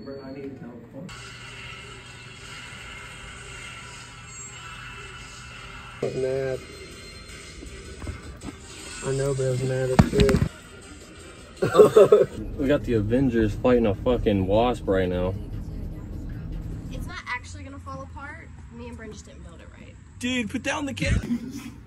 Remember, I need mad. I know, but I was mad at shit. we got the Avengers fighting a fucking wasp right now. It's not actually gonna fall apart. Me and Bryn just didn't build it right. Dude, put down the camera.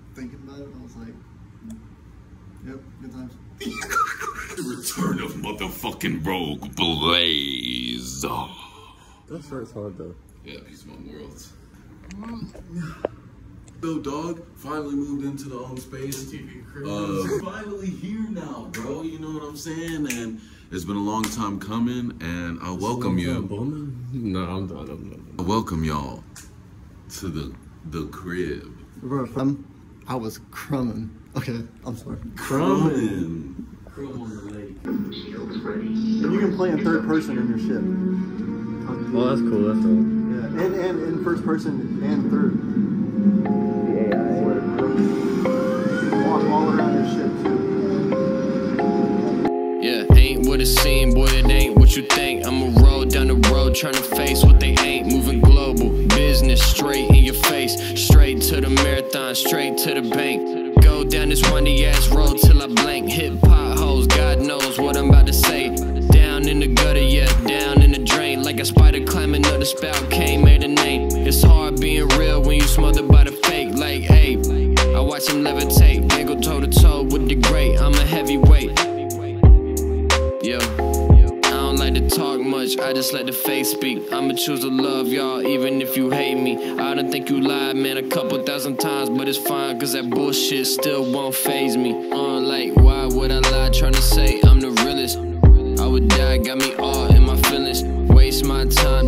yep, good times. The return of motherfucking Rogue Blaze. Oh. That shirt's hard though. Yeah, Peace Among my world. Yo, dog, finally moved into the own space. Uh, finally here now, bro. You know what I'm saying? And it's been a long time coming, and I welcome you. No, I'm done. I'm done. I welcome y'all to the the crib. Bro, I was crumbing. Okay, I'm sorry. Crumbin'. And you can play in third person in your ship. Well, that's cool. That's cool. Yeah, and, and in first person and third. You can walk all around your ship too. Yeah, ain't what it seem, boy, it ain't what you think. I'ma roll down the road trying to face what they ain't. Moving global, business straight in your face. Straight to the marathon, straight to the bank. This windy ass road till I blank. Hit potholes, God knows what I'm about to say. Down in the gutter, yeah, down in the drain. Like a spider climbing up the spout, can't made a name. It's hard being real when you smothered by the fake. Like, hey, I watch him levitate. Then go toe to toe with the great. Much, I just let the face speak. I'ma choose to love y'all, even if you hate me. I don't think you lied, man, a couple thousand times, but it's fine, cause that bullshit still won't phase me. Uh, like, why would I lie, trying to say I'm the realest? I would die, got me all in my feelings. Waste my time,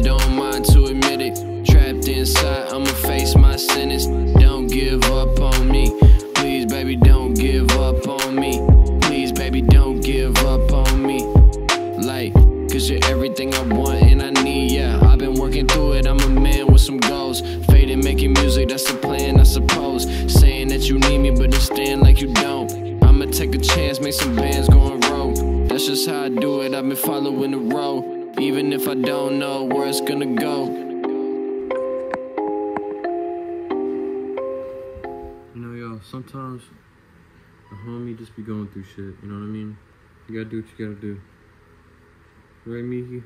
take a chance, make some bands go and roll. That's just how I do it, I've been following the road. Even if I don't know where it's gonna go. You know, y'all, sometimes a homie just be going through shit, you know what I mean? You gotta do what you gotta do. Right, Miki?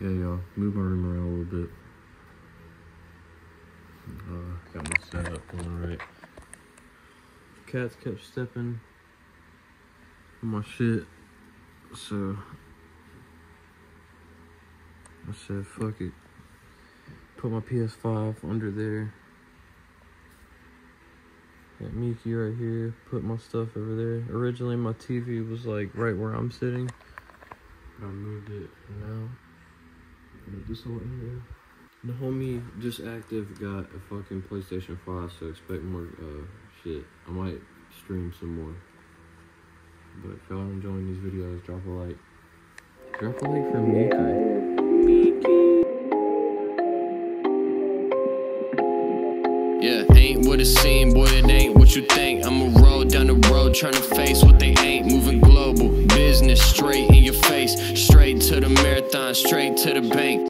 Yeah, y'all, move my room around a little bit. Uh, got my setup going right. Cats kept stepping on my shit, so I said, fuck it. Put my PS5 under there. Got Miki right here. Put my stuff over there. Originally, my TV was like right where I'm sitting. But I moved it now. This all in here. The homie just active got a fucking PlayStation 5, so expect more uh, shit. I might stream some more. But if y'all are enjoying these videos, drop a like. Drop a like for Miki. Yeah, ain't what it seem, boy, it ain't what you think. I'ma roll down the road trying to face what they ain't. Moving global, business straight in your face. Straight to the marathon, straight to the bank.